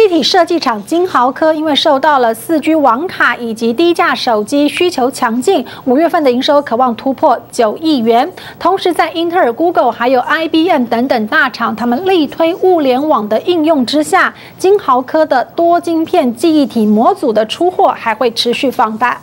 记忆体设计厂金豪科因为受到了四 G 网卡以及低价手机需求强劲，五月份的营收渴望突破九亿元。同时，在英特尔、Google 还有 IBM 等等大厂，他们力推物联网的应用之下，金豪科的多晶片记忆体模组的出货还会持续放大。